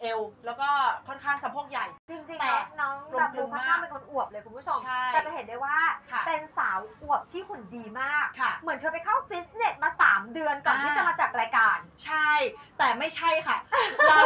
เอว แล้วก็ค่อนข้างสะโพกใหญ่ จริงๆแต่น้องน้องกลมแบบกลืดูนค่อนมากข้างเป็นคนอวบเลยคุณผู้ชม ใช่แต่จะเห็นได้ว่าค่ะเป็นสาวอวบที่หุ่นดีมาก ค่ะ เหมือนเธอไปเข้าฟิตเนสมา 3 เดือนก่อนอ่าที่จะมาจัดรายการ ใช่ แต่ไม่ใช่ค่ะ เรา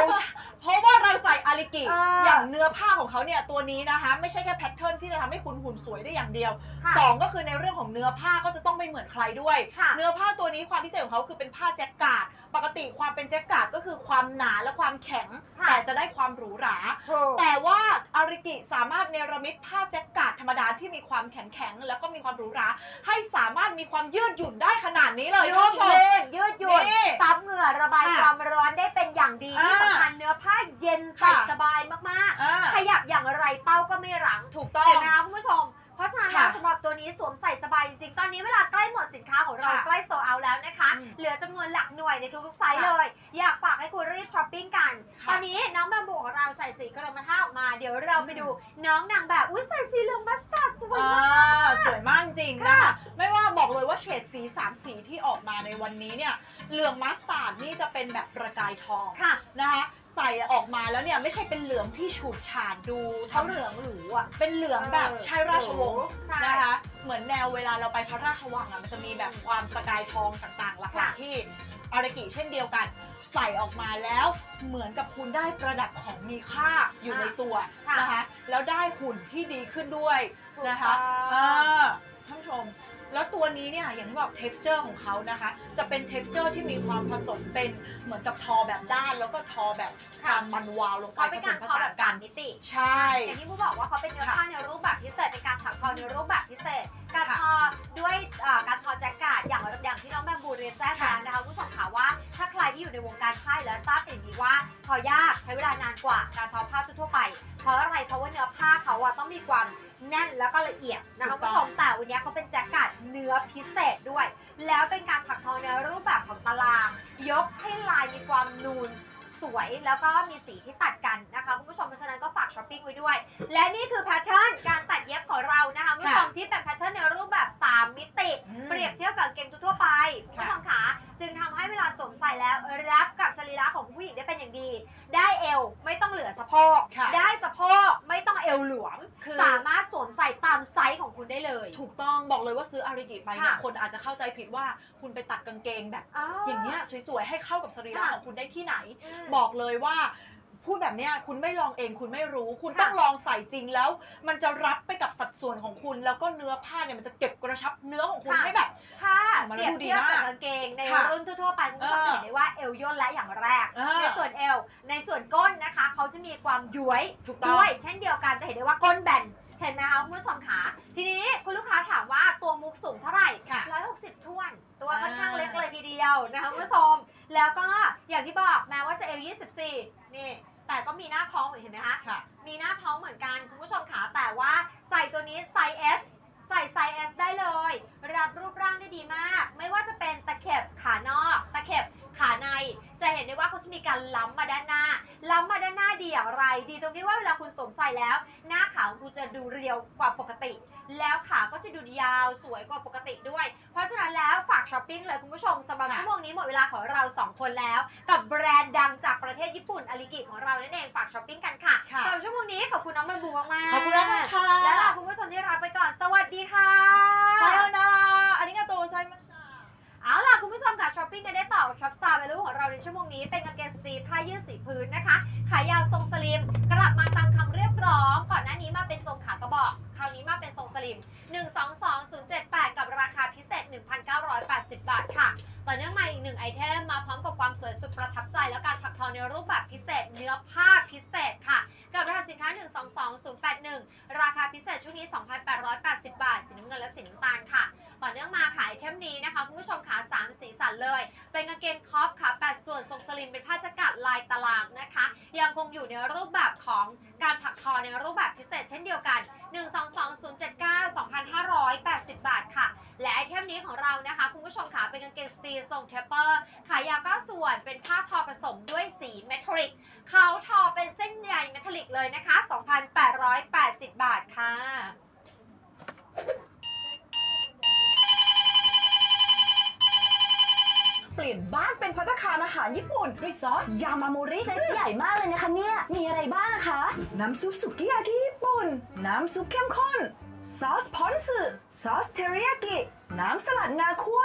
เพราะว่าเราใส่อาริกิ เออออย่างเนื้อผ้าของเขาเนี่ยตัวนี้นะคะ ไม่ใช่แค่แพทเทิร์น ที่จะทำให้คุณหุ่นสวยได้อย่างเดียวค่ะสองก็คือในเรื่องของเนื้อผ้าก็จะต้องไม่เหมือนใครด้วย ค่ะ เนื้อผ้าตัวนี้ความพิเศษของเขาคือเป็นผ้าแจ็คการ์ดปกติความเป็นแจ็คการ์ดก็คือความหนาและความแข็ง ค่ะ แต่จะได้ความหรูหรา ถูก แต่ว่าอาริกิสามารถเนรมิตผ้าแจ็คการ์ดธรรมดาที่มีความแข็งแข็งๆแล้วก็มีความหรูหราให้สามารถมีความยืดหยุ่นได้ขนาดนี้เลยยืคุณดผู้ชม ยืดยืดหยุ่นนี่ซับเหงื่อระบายค่ะความร้อนได้เป็นอย่างดีที่อ่าสำคัญเนื้อผ้าเย็นใส่ค่ะ สบายมากอ่า ๆ ขยับอย่างไรเป้าก็ ตอนนี้น้องแบมบูของเราใส่สีกรมท่าออกมา เดี๋ยวเราไปดูน้องนางแบบอุ้ยใส่สีเหลืองมัสตาร์ดสวยมากอ่าสวยมากจริงนะคะไม่ว่าบอกเลยว่าเฉดสีสามสีที่ออกมาในวันนี้เนี่ยเหลืองมัสตาร์ดนี่จะเป็นแบบประกายทองค่ะ นะคะ ใส่ออกมาแล้วเนี่ยไม่ใช่เป็นเหลืองที่ฉูดฉาดดูเขาทำเหลืองหรูอะเป็นเหลืองแบบเออใช่ราชวงศ์ใช่นะคะเหมือนแนวเวลาเราไปพระราชวังอะมันจะมีแบบความประกายทองต่างๆหลักๆค่ะที่อารากิเช่นเดียวกันใส่ออกมาแล้วเหมือนกับคุณได้ประดับของมีค่าอยู่ในตัวค่ะนะคะแล้วได้หุ่นที่ดีขึ้นด้วยถูกนะคะ นี้เนี่ยอย่างที่บอก texture ของเขานะคะ จะเป็น texture ที่มีความผสมเป็นเหมือนกับทอแบบด้าน แล้วก็ทอแบบความมันวาวลงไปเขาผเป็นสการมผทอสาแบนบกัสานมมิติ ใช่ อย่างที่ผู้บอกว่าเขาเป็นเนื้อผ้าในรูปแบบพิเศษเป็นการถักทอในรูปแบบพิเศษ การค่ะทอด้วยเอ่อการทอแจ็คเการ์ดอย่างอย่างที่น้องแบมบูเรียนแจ้งมาค่ะนะคะคุณ แน่นแล้วก็ละเอียดนะคะคุณผู้ชมแต่วันนี้เขาเป็นแจ็คเการ์ดเนื้อพิเศษด้วย แล้วเป็นการถักทอในรูปแบบของตาราง ยกให้ลายมีความนูนสวยแล้วก็มีสีที่ตัดกันนะคะคุณผู้ชมเพราะฉะนั้นก็ฝากช้อปปิ้งไว้ด้วย และนี่คือ pattern การตัดเย็บของเรานะคะคุณผู้ชมที่เป็น pattern ในรูปแบบ 3 มิติ เปรียบเทียบกับกางเกงทั่วๆไปคุณผู้ชมคะจึงทำให้เวลาสวมใส่แล้วรับกับสรีระของผู้หญิงได้เป็นอย่างดี ได้เอวไม่ต้องเหลือสะโพกค่ะได้สะโพกไม่ต้องเอวหลวมคือสามารถ ได้เลย ถูกต้องบอกเลยว่าซื้ออาริกิไปเนี่ยค่ะคนอาจจะเข้าใจผิดว่าคุณไปตัดกางเกงแบบอ๋อออย่างเงี้ยสวยๆ ให้เข้ากับสรีระค่ะ ของคุณได้ที่ไหนมบอกเลยว่า พูดแบบเนี้ยคุณไม่ลองเองคุณไม่รู้ คุณค่ะ ต้องลองใส่จริงแล้ว มันจะรับไปกับสัดส่วนของคุณ แล้วก็เนื้อผ้าเนี่ยมันจะเก็บกระชับเนื้อของคุณค่ะให้แบบถ้าออกมาเปแล้วรียบดูดีเทียบกับมากกางเกงในค่ะรุ่นทั่วๆไปคุณผู้ชมเออจะเห็นได้ว่าเอวย่นและอย่างแรก เออ ในส่วนเอวในส่วนก้นนะคะเขาจะมีความย้วยถูกต้อง ด้วย เช่นเดียวกันจะเห็นได้ว่าก้นแบน เห็นไหมคะคุณผู้ชมขาทีนี้คุณลูกค้าถามว่าตัวมุกสูงเท่าไหร่ค่ะ160ท้วน ตัวค่อนข้างอ่าเล็กเลยทีเดียวนะคะคุณผู้ชม แล้วก็อย่างที่บอกแม้ว่าจะเอว24 นี่ แต่ก็มีหน้าท้องเห็นไหมคะ ค่ะ มีหน้าท้องเหมือนกันคุณผู้ชมขาแต่ว่าใส่ตัวนี้ไซส์ S ใส่ไซส์ S ได้เลย รับรูปร่างได้ดีมาก ไม่ว่าจะเป็นตะเข็บขานอก ตะเข็บขาใน จะเห็นได้ว่าเขาจะมีการล้ำมาด้านหน้า ล้ำมาด้านหน้าดีอย่างไร ดีตรงที่ว่าเวลาคุณสวมใส่แล้ว ดูจะดูเรียวกว่าปกติ แล้วขาก็จะดูยาวสวยกว่าปกติด้วย เพราะฉะนั้นแล้วฝากช้อปปิ้งเลยคุณผู้ชมสำหรับชั่วโมงนี้หมดเวลาของเราสองคนแล้ว กับแบรนด์ดังจากประเทศญี่ปุ่นอลิกิของเรานั่นเองฝากช้อปปิ้งกันค่ะสำหรับชั่วโมงนี้ขอบคุณน้องแบมบูมากๆขอบคุณมากค่ะและลาคุณผู้ชมที่รับไปก่อนสวัสดีค่ะ さよなら ありがとうございました เอาล่ะ คุณผู้ชมค่ะช้อปปิ้งกันได้ต่อช็อปสตาร์ l วลูของเราในชั่วโมงนี้เป็นกางเกงสตรีผ้ายืดสีพื้นนะคะ ขายาวทรง slimกลับมา สีน้ำเงินตาลค่ะต่อเนื่องมาค่ะไอเทมนี้นะคะคุณผู้ชมขา3สีสันเลย เป็นกางเกงคอปค่ะ8ส่วนทรงสลิมเป็นผ้าจักรัดลายตารางนะคะ ยังคงอยู่ในรูปแบบของการถักทอในรูปแบบพิเศษเช่นเดียวกัน 122079 2,580 บาทค่ะ และ item นี้ของเรานะคะ คุณผู้ชมขาเป็นกางเกงสตรีทรง taper ขายาวก็ส่วนเป็นผ้าทอผสมด้วยสี metallic เขาทอเป็นเส้นใย metallic เลยนะคะ 2,880 บาทค่ะ เปลี่ยนบ้านเป็นพัตตาคารอาหารญี่ปุ่นด้วยซอสยามาโมริเซตใหญ่มากเลยนะคะเนี่ย มีอะไรบ้างคะ น้ำซุปสุกี้ยากิญี่ปุ่น น้ำซุปเข้มข้น ซอสพอนสึซอสเทริยากิ น้ำสลัดงาคั่ว